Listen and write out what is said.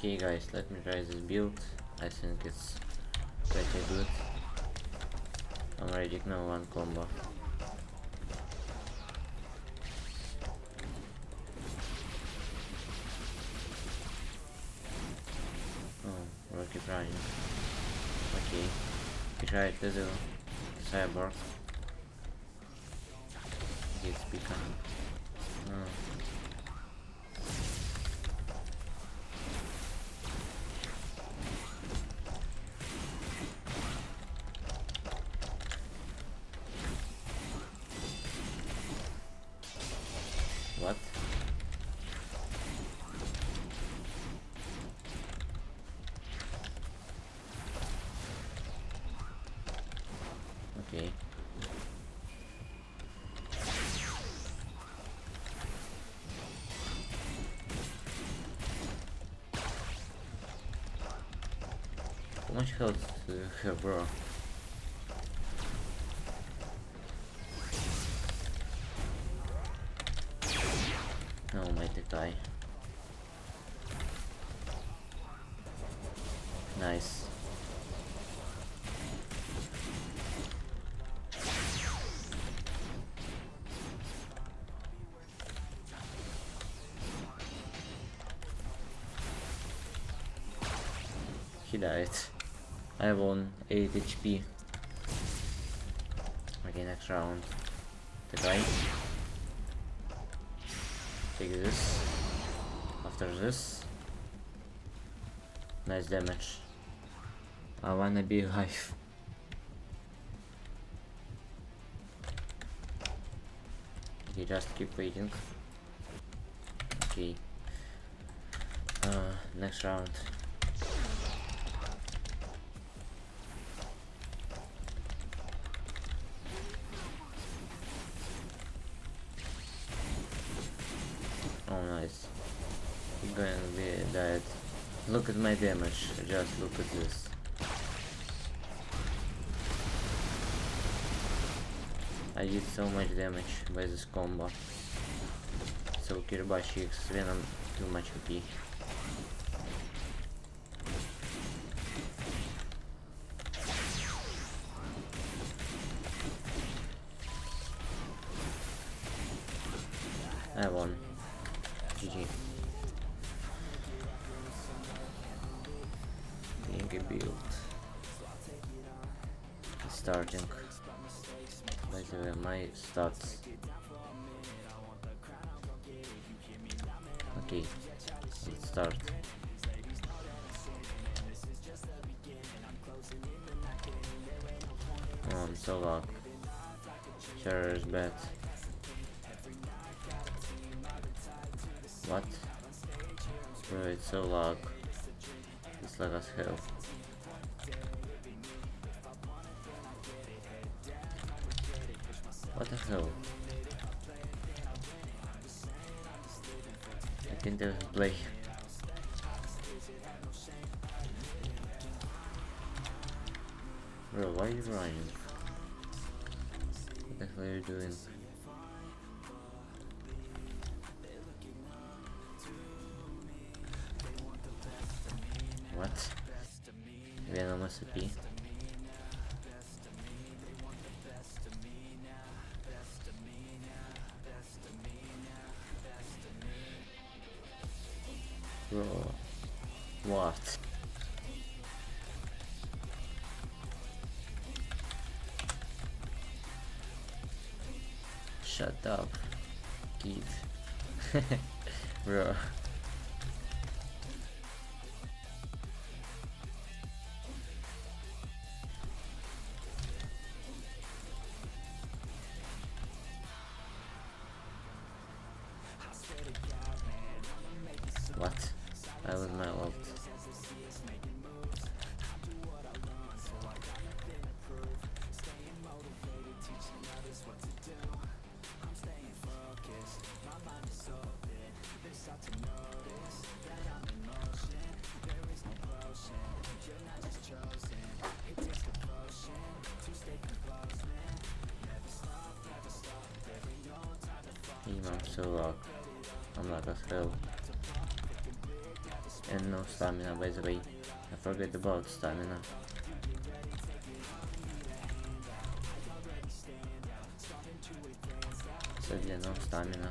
Okay guys, let me try this build. I think it's pretty good. I'm ready now one combo. Oh, Rocky Prime. Okay. Try to do cyborg. Gets become. What? Okay. How much health you have, bro? Die. Nice. He died. I won 8 HP. Okay, next round. The guy. Take this. After this. Nice damage. I wanna be alive. Okay, just keep waiting. Okay. Uh, next round. Going to be dead. Look at my damage. Just look at this. I did so much damage by this combo. So Kiribachi X Venom too much OP. I won. GG. A build. Starting. By the way, my stats. Okay, let's start. Um, oh, I'm so luck. Sure is bad. What? Bro, it's so lag. It's lag as hell. What the hell? I can't even play. Bro, why are you running? What the hell are you doing? SCP? Bro, what? Shut up, kid. Bro. What? I was my ult. I'm so locked. I'm like as hell. And no stamina by the way. I forget about stamina. So yeah, no stamina.